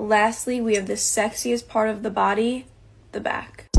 lastly, we have the sexiest part of the body, the back.